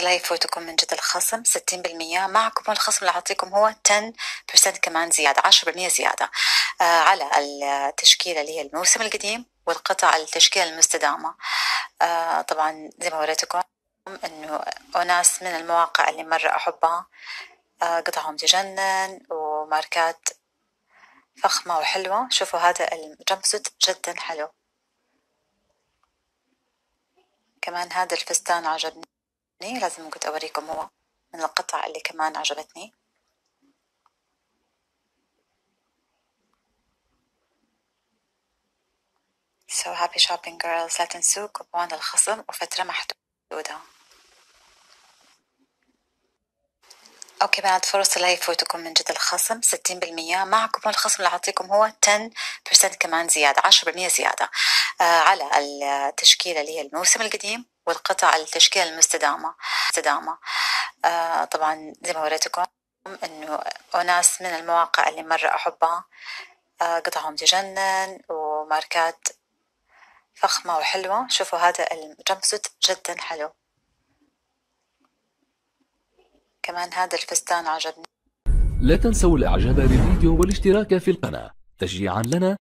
لا يفوتكم من جد الخصم 60% مع كوبون الخصم اللي أعطيكم هو 10% كمان زيادة 10% زيادة. آه على التشكيلة اللي هي الموسم القديم والقطع التشكيلة المستدامة. آه طبعا زي ما وريتكم إنه أناس من المواقع اللي مرة أحبها آه قطعهم تجنن وماركات فخمة وحلوة. شوفوا هذا الجمبسوت جدا حلو. كمان هذا الفستان عجبني. لازم كنت أوريكم هو من القطع اللي كمان عجبتني. So happy shopping girls. لا تنسوا كوبون الخصم وفترة محدودة. okay بنات فرصة لا يفوتكم من جد الخصم. 60% مع كوبون الخصم اللي أعطيكم هو 10% كمان زيادة 10% زيادة. على التشكيلة اللي هي الموسم القديم والقطع التشكيلة المستدامة. مستدامة آه طبعا زي ما وريتكم إنه أناس من المواقع اللي مرة أحبها آه قطعهم تجنن وماركات فخمة وحلوة. شوفوا هذا الجمبسوت جدا حلو. كمان هذا الفستان عجبني. لا تنسوا الإعجاب بالفيديو والاشتراك في القناة. تشجيعا لنا